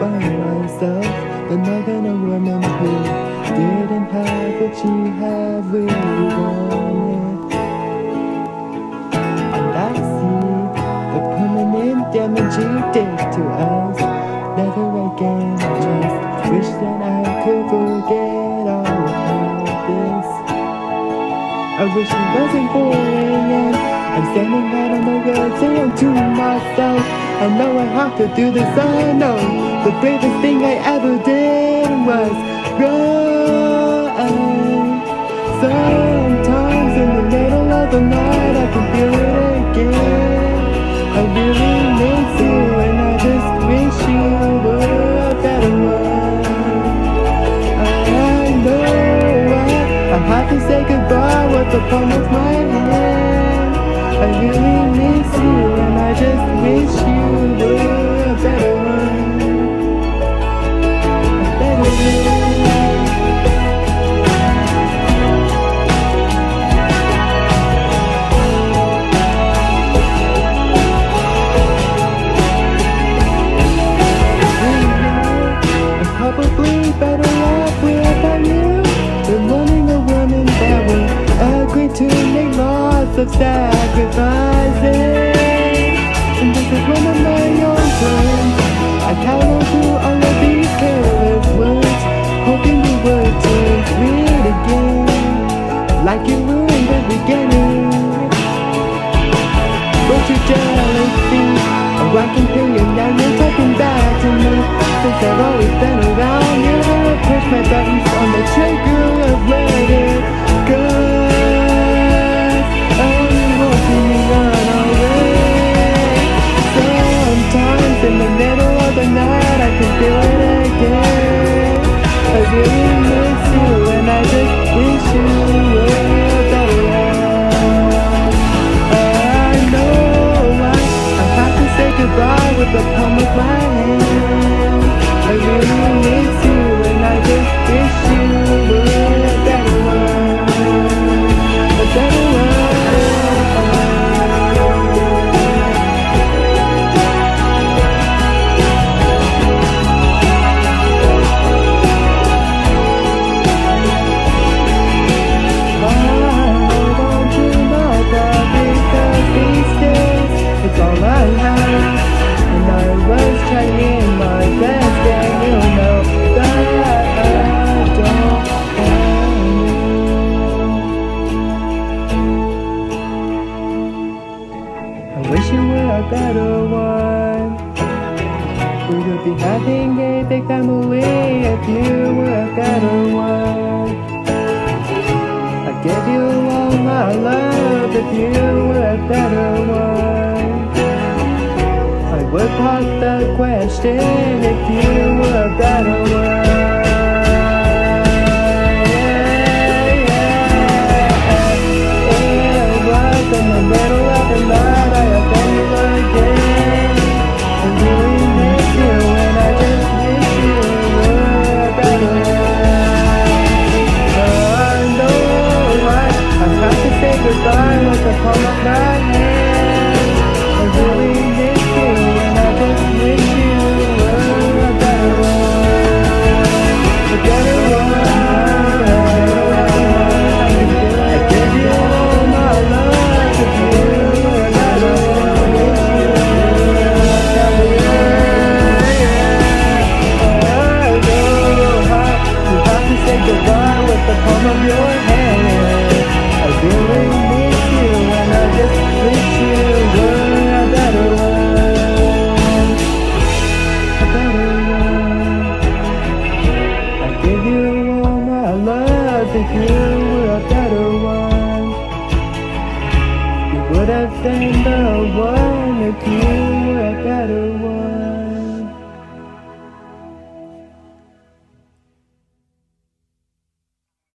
by myself Another woman who. Didn't have what you have really wanted. And I see the permanent damage you did to us. Never again, I just wish that I could forget all about this. I wish it wasn't 4 a.m. I'm standing out on the road saying to myself I know I have to do this, I know. The bravest thing I ever did was run. Sometimes in the middle of the night I can feel it again. I really miss you and I just wish you were a better one. I know I, I have to say goodbye with the of my of sacrifices. And this is one of my own terms. I on to all of these careless words, hoping you would turn sweet again, like you were in the beginning. But you're jealousy Oh, I can feel you now, a better one. We would be having a big family if you were a better one. I'd give you all my love if you were a better one. I would pause the question if you were a better one. Yeah, if you were a better one. You would have been the one